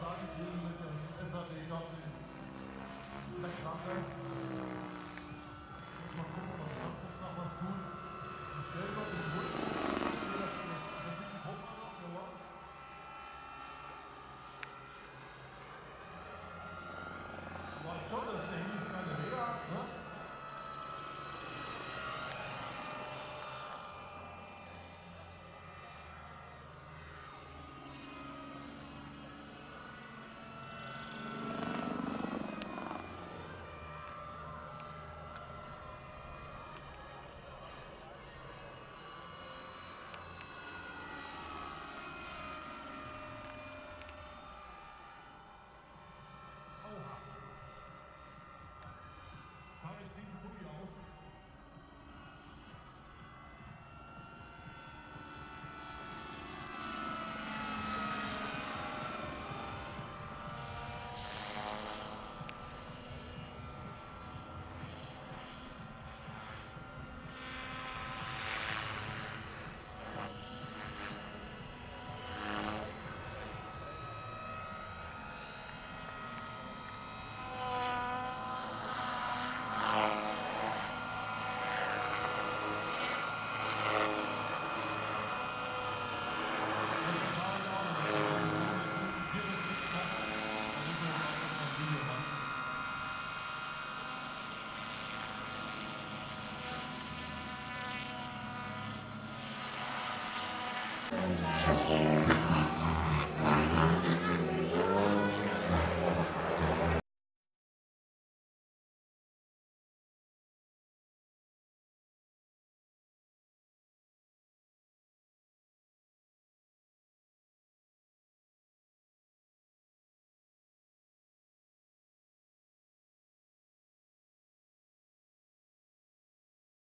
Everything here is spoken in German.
Thank you. すごい。